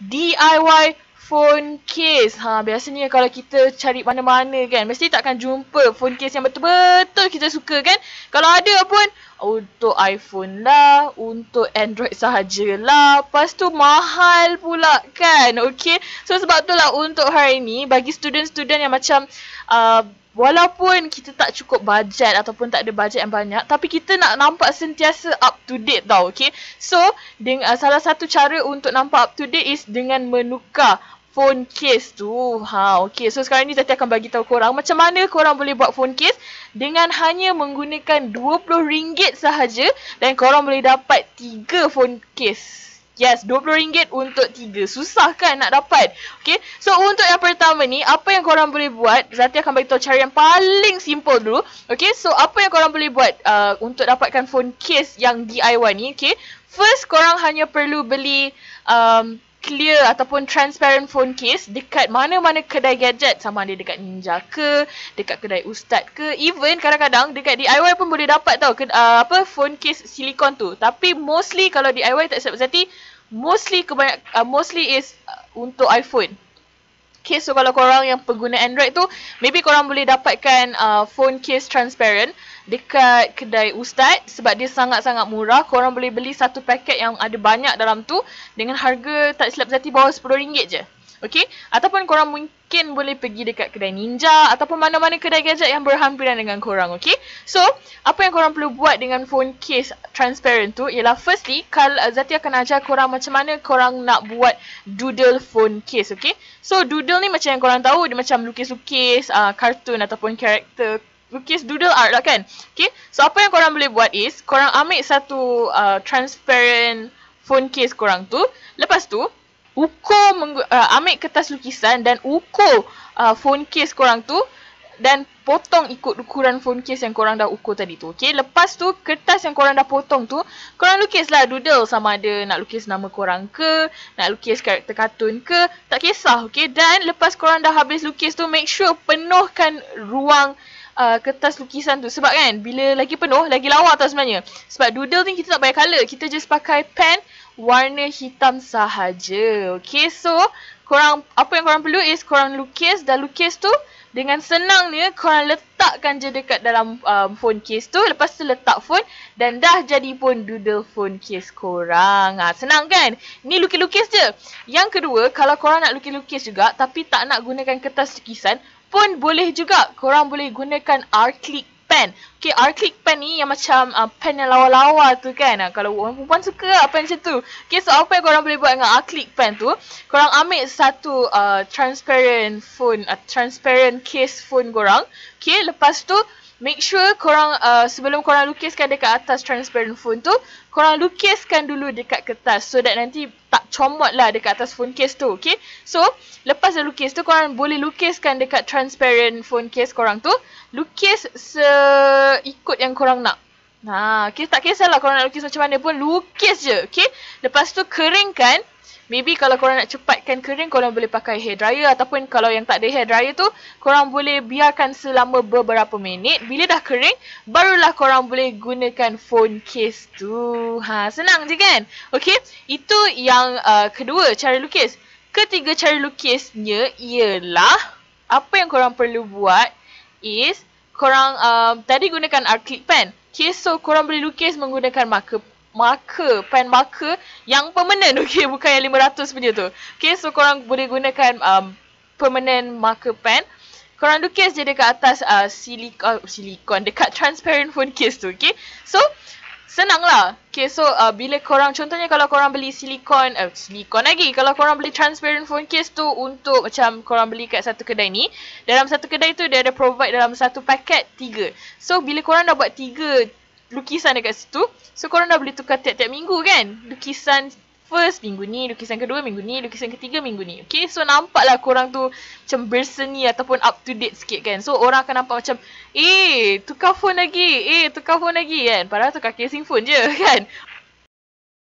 DIY phone case. Ha, biasanya kalau kita cari mana-mana kan, mesti takkan jumpa phone case yang betul-betul kita suka kan. Kalau ada pun, untuk iPhone lah, untuk Android sahajalah. Lepas tu mahal pula kan. Okay. So sebab tu lah untuk hari ni, bagi student-student yang macam uh, Walaupun kita tak cukup bajet ataupun tak ada bajet yang banyak tapi kita nak nampak sentiasa up to date tau okay. So dengan, uh, salah satu cara untuk nampak up to date is dengan menukar phone case tu. Ha, okay. So sekarang ni Zati akan bagi tahu korang macam mana korang boleh buat phone case dengan hanya menggunakan RM20 sahaja dan korang boleh dapat 3 phone case. Yes, RM20 untuk 3. Susah kan nak dapat? Okay. So untuk yang pertama ni, apa yang korang boleh buat? Zati akan bagi tahu cara yang paling simple dulu. Okay. So apa yang korang boleh buat uh, untuk dapatkan phone case yang DIY ni? Okay. First, korang hanya perlu beli um, clear ataupun transparent phone case dekat mana-mana kedai gadget sama ada dekat Ninja ke, dekat kedai Ustaz ke, even kadang-kadang dekat DIY pun boleh dapat tau ke, uh, apa phone case silikon tu. Tapi mostly kalau DIY tak silap Zati, mostly kebanyak uh, mostly is uh, untuk iPhone. Okay, so kalau korang yang pengguna Android tu, maybe korang boleh dapatkan uh, phone case transparent dekat kedai Ustaz sebab dia sangat-sangat murah. Korang boleh beli satu paket yang ada banyak dalam tu dengan harga tak silap zati bawah RM10 je. Okay? Ataupun korang mungkin boleh pergi dekat kedai Ninja ataupun mana-mana kedai gadget yang berhampiran dengan korang. Okay? So, apa yang korang perlu buat dengan phone case transparent tu ialah firstly, kalau Zati akan ajar korang macam mana korang nak buat doodle phone case. Okay? So, doodle ni macam yang korang tahu, dia macam lukis-lukis, uh, kartun ataupun karakter lukis doodle art lah kan. Okay? So, apa yang korang boleh buat is, korang ambil satu uh, transparent phone case korang tu. Lepas tu, ukur uh, ambil kertas lukisan dan ukur uh, phone case korang tu dan potong ikut ukuran phone case yang korang dah ukur tadi tu. Okay, lepas tu kertas yang korang dah potong tu, korang lukislah doodle sama ada nak lukis nama korang ke, nak lukis karakter kartun ke, tak kisah. Okay, dan lepas korang dah habis lukis tu, make sure penuhkan ruang uh, kertas lukisan tu. Sebab kan, bila lagi penuh, lagi lawa tau sebenarnya. Sebab doodle ni kita tak payah colour, kita just pakai pen warna hitam sahaja. Okay, so korang apa yang korang perlu is korang lukis dan lukis tu dengan senangnya korang letakkan je dekat dalam um, phone case tu. Lepas tu letak phone dan dah jadi pun doodle phone case korang. Ha, senang kan? Ni lukis-lukis je. Yang kedua, kalau korang nak lukis-lukis juga tapi tak nak gunakan kertas lukisan pun boleh juga. Korang boleh gunakan Arclick pen. Okay, Arclick pen ni yang macam uh, pen yang lawa-lawa tu kan. Uh, kalau orang perempuan suka lah pen macam tu. Okay, so apa yang korang boleh buat dengan Arclick pen tu. Korang ambil satu uh, transparent phone, uh, transparent case phone korang. Okay, lepas tu make sure korang uh, sebelum korang lukiskan dekat atas transparent phone tu, korang lukiskan dulu dekat kertas so that nanti tak comot lah dekat atas phone case tu, okay? So, lepas dah lukis tu, korang boleh lukiskan dekat transparent phone case korang tu, lukis seikut yang korang nak. Ha, okay, tak kisahlah korang nak lukis macam mana pun, lukis je, okay? Lepas tu keringkan, Maybe kalau korang nak cepatkan kering, korang boleh pakai hair dryer ataupun kalau yang tak ada hair dryer tu, korang boleh biarkan selama beberapa minit. Bila dah kering, barulah korang boleh gunakan phone case tu. Ha, senang je kan? Okay, itu yang uh, kedua cara lukis. Ketiga cara lukisnya ialah, apa yang korang perlu buat is, korang um, tadi gunakan acrylic pen. Okay, so korang boleh lukis menggunakan marker marker, pen marker yang permanent okay, bukan yang 500 punya tu. Okay, so korang boleh gunakan um, permanent marker pen. Korang lukis je dekat atas uh, silikon, uh, silikon, dekat transparent phone case tu, okay. So, senang lah. Okay, so uh, bila korang, contohnya kalau korang beli silikon, uh, silikon lagi. Kalau korang beli transparent phone case tu untuk macam korang beli kat satu kedai ni. Dalam satu kedai tu dia ada provide dalam satu paket tiga. So, bila korang dah buat tiga lukisan dekat situ. So korang dah boleh tukar tiap-tiap minggu kan. Lukisan first minggu ni, lukisan kedua minggu ni, lukisan ketiga minggu ni. Okay, so nampaklah korang tu macam berseni ataupun up to date sikit kan. So orang akan nampak macam, eh tukar phone lagi, eh tukar phone lagi kan. Padahal tukar casing phone je kan.